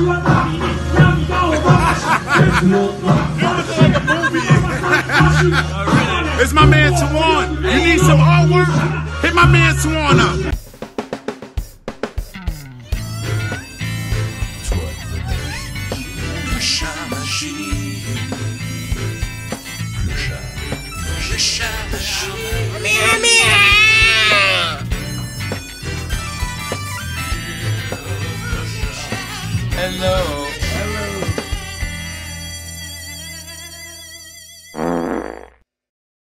it's my man Tawan. You need some artwork? Hit my man Tawan up. hello.